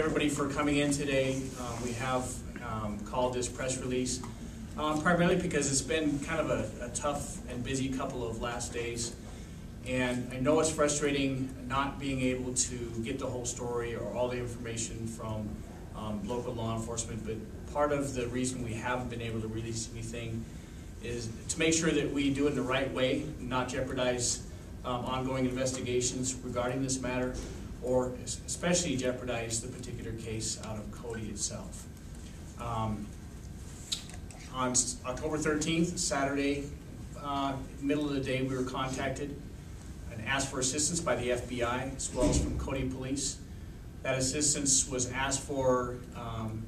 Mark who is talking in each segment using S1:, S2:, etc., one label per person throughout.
S1: everybody for coming in today. Um, We have um, called this press release um, primarily because it's been kind of a a tough and busy couple of last days. And I know it's frustrating not being able to get the whole story or all the information from um, local law enforcement, but part of the reason we haven't been able to release anything is to make sure that we do it the right way, not jeopardize um, ongoing investigations regarding this matter, or especially jeopardize the particular case out of Cody itself. Um, On October 13th, Saturday, uh, middle of the day, we were contacted and asked for assistance by the FBI as well as from Cody Police. That assistance was asked for um,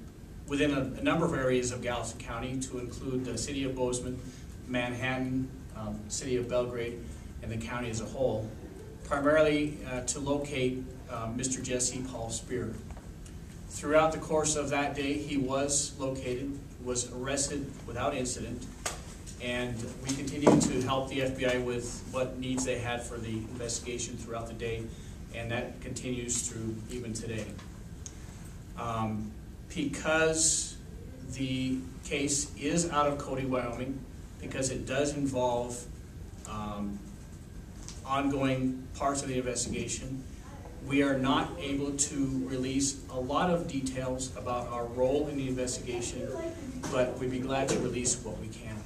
S1: within a, a number of areas of Gallatin County to include the city of Bozeman, Manhattan, um, city of Belgrade, and the county as a whole, primarily uh, to locate uh, Mr. Jesse Paul Spear. Throughout the course of that day, he was located, was arrested without incident, and we continued to help the FBI with what needs they had for the investigation throughout the day, and that continues through even today. Um, Because the case is out of Cody, Wyoming, because it does involve um, ongoing parts of the investigation, we are not able to release a lot of details about our role in the investigation, but we'd be glad to release what we can.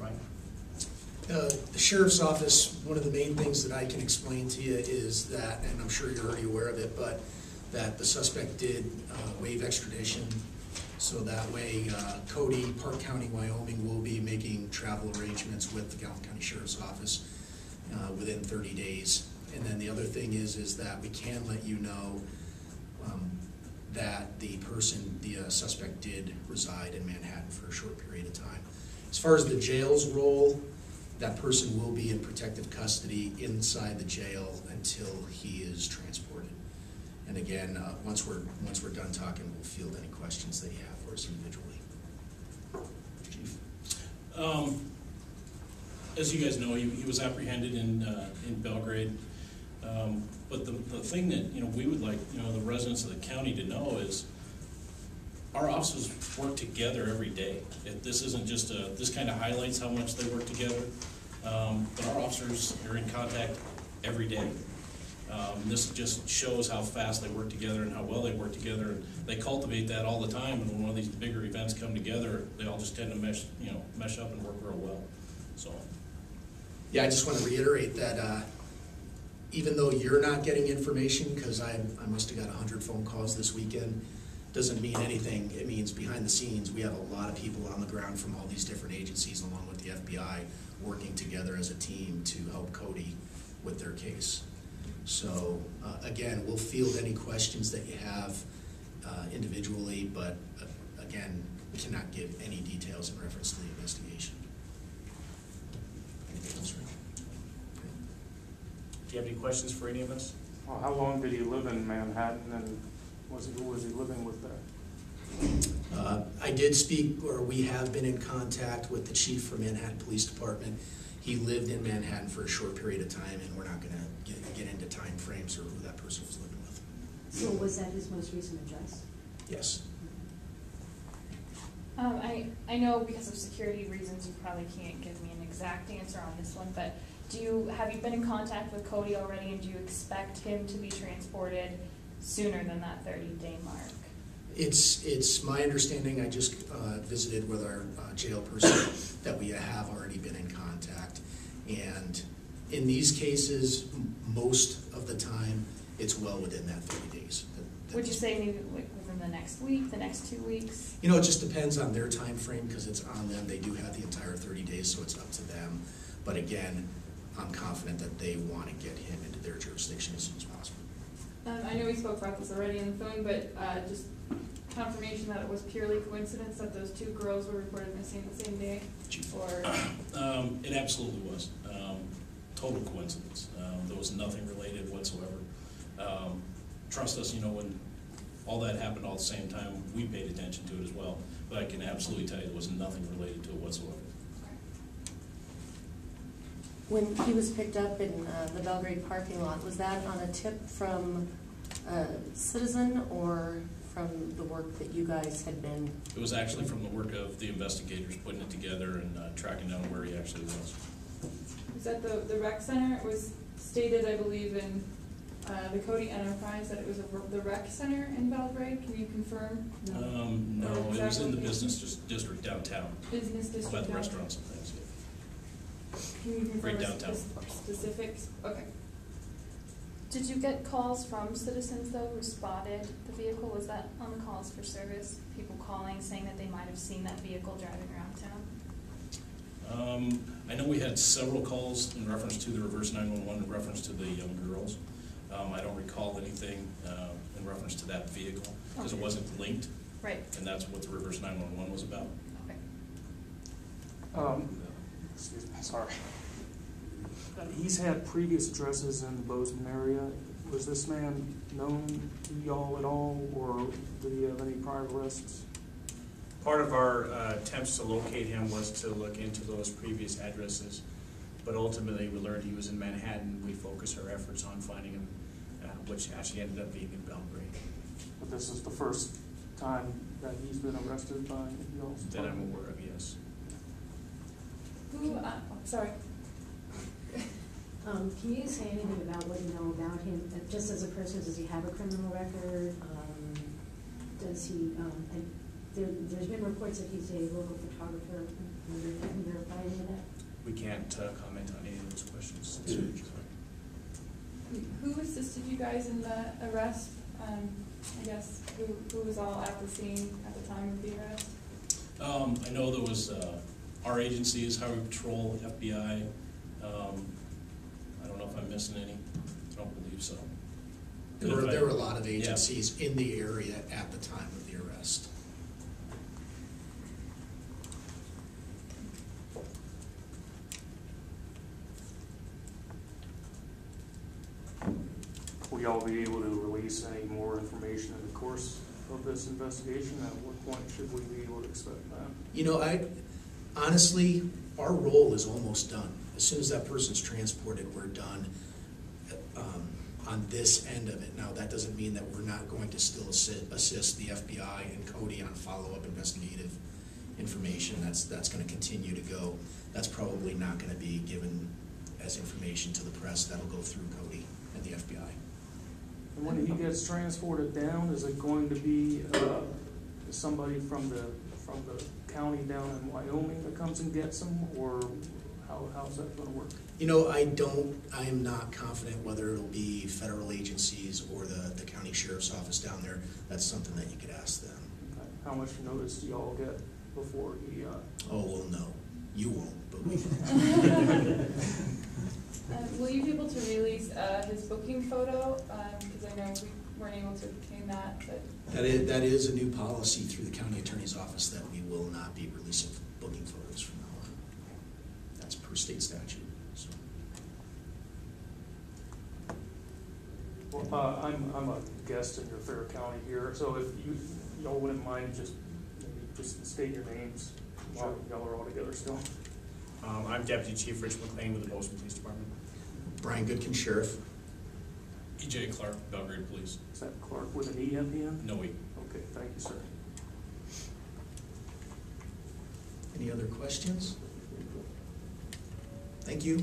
S1: Right?
S2: Uh, The sheriff's office, one of the main things that I can explain to you is that, and I'm sure you're already aware of it, but that the suspect did uh, waive extradition. So that way uh, Cody, Park County, Wyoming will be making travel arrangements with the Gallatin County Sheriff's Office uh, within 30 days. And then the other thing is, is that we can let you know um, that the person, the uh, suspect did reside in Manhattan for a short period of time. As far as the jail's role, that person will be in protective custody inside the jail until he is transported. And again, uh, once we're, once we're done talking, we'll field any questions that you have for us individually. Chief?
S3: Um, as you guys know, he, he was apprehended in, uh, in Belgrade. Um, but the, the thing that, you know, we would like, you know, the residents of the county to know is our officers work together every day. This isn't just a, this kind of highlights how much they work together. Um, but our officers are in contact every day. Um, this just shows how fast they work together and how well they work together. And they cultivate that all the time. And when one of these bigger events come together, they all just tend to mesh, you know, mesh up and work real well. So,
S2: Yeah, I just want to reiterate that uh, even though you're not getting information, because I, I must have got a hundred phone calls this weekend, doesn't mean anything. It means behind the scenes, we have a lot of people on the ground from all these different agencies, along with the FBI, working together as a team to help Cody with their case. So, uh, again, we'll field any questions that you have uh, individually, but uh, again, we cannot give any details in reference to the investigation.
S1: Do you have any questions for any of us?
S4: Well, how long did he live in Manhattan and was he, who was he living with there?
S2: Uh, I did speak, or we have been in contact with the chief for Manhattan Police Department. He lived in Manhattan for a short period of time, and we're not gonna get, into time frames or who that person was living with.
S5: So was that his most recent address?
S2: Yes.
S6: Um, I, I know because of security reasons, you probably can't give me an exact answer on this one, but do you, have you been in contact with Cody already and do you expect him to be transported sooner than that thirty day mark?
S2: It's, it's my understanding, I just uh, visited with our uh, jail person, that we have already been in contact. And in these cases, m- most of the time, it's well within that thirty days. that- that
S6: Would you say maybe within the next week, the next two weeks?
S2: You know, it just depends on their time frame because it's on them. They do have the entire thirty days, so it's up to them. But again, I'm confident that they want to get him into their jurisdiction as soon as possible.
S7: Um, I know we spoke about this already in the phone, but, uh, just confirmation that it was purely coincidence that those two girls were reported missing the same day,
S2: Chief.
S7: or,
S3: um, it absolutely was, um, total coincidence. Um, there was nothing related whatsoever. Um, trust us, you know, when all that happened all at the same time, we paid attention to it as well. But I can absolutely tell you there was nothing related to it whatsoever.
S5: When he was picked up in uh, the Belgrade parking lot, was that on a tip from
S8: a citizen or from the work that you guys had been?
S3: It was actually from the work of the investigators putting it together and uh, tracking down where he actually was.
S7: Is that the, the rec center? It was stated, I believe, in, uh, the Cody Enterprise that it was a, r- the rec center in Belgrade. Can you confirm?
S5: No.
S3: Um, no, it was in the business district downtown,
S7: Business district?
S3: by the
S7: down-
S3: restaurants and things.
S7: Can you confirm
S3: Right
S7: a
S3: downtown.
S7: spec- specifics? Okay.
S6: Did you get calls from citizens though who spotted the vehicle? Was that on the calls for service? People calling saying that they might have seen that vehicle driving around town?
S3: Um, I know we had several calls in reference to the reverse nine-one-one, in reference to the young girls. Um, I don't recall anything, uh, in reference to that vehicle, because it
S6: Okay.
S3: wasn't linked,
S6: Right,
S3: and that's what the reverse nine-one-one was about.
S6: okay.
S4: Um, excuse me, sorry. He's had previous addresses in the Bozeman area. Was this man known to y'all at all, or did he have any prior arrests?
S1: Part of our uh, attempts to locate him was to look into those previous addresses, but ultimately, we learned he was in Manhattan. We focused our efforts on finding him, uh, which actually ended up being in Belgrade,
S4: But this is the first time that he's been arrested by y'all's
S1: that I'm aware of, yes.
S7: Who, uh, oh, sorry.
S5: Um, can you say anything about what you know about him, Uh, just as a person, does he have a criminal record? Um, does he, um, and there, there's been reports that he's a local photographer, have you verified any of that?
S1: We can't uh, comment on any of those questions.
S7: Who assisted you guys in the arrest? Um, I guess, who, who was all at the scene at the time of the arrest?
S3: Um, I know there was, uh, our agencies, Highway Patrol, FBI, um, I don't know if I'm missing any, I don't believe so.
S2: There were, there were a lot of
S3: Yeah.
S2: agencies in the area at the time of the arrest.
S4: Will y'all be able to release any more information in the course of this investigation? At what point should we be able to expect that?
S2: You know, I, honestly, our role is almost done. As soon as that person's transported, we're done um, on this end of it. Now, that doesn't mean that we're not going to still assist, assist the FBI and Cody on follow-up investigative information. That's, that's gonna continue to go. That's probably not gonna be given as information to the press. That'll go through Cody and the FBI.
S4: And when he gets transported down, is it going to be, uh, somebody from the, from the county down in Wyoming that comes and gets them, or how, how's that gonna work?
S2: You know, I don't, I am not confident whether it'll be federal agencies or the, the county sheriff's office down there. That's something that you could ask them.
S4: Okay. How much notice do y'all get before he, uh,
S2: Oh, well, no, you won't, but we,
S7: Uh, will you be able to release, uh, his booking photo? Um, cause I know we weren't able to obtain that, but
S2: that is, that is a new policy through the county attorney's office that we will not be releasing booking photos from now on. That's per state statute, so.
S4: Well, uh, I'm, I'm a guest in your fair county here, so if you, y'all wouldn't mind just, maybe just state your names while y'all are all together still.
S1: Um, I'm Deputy Chief Rich McLane with the Bozeman Police Department.
S2: Brian Gootkin, sheriff.
S3: EJ Clark, Belgrade Police,
S4: Is that Clark with an E at the end?
S3: no E.
S4: Okay, thank you, sir.
S2: Any other questions? Thank you.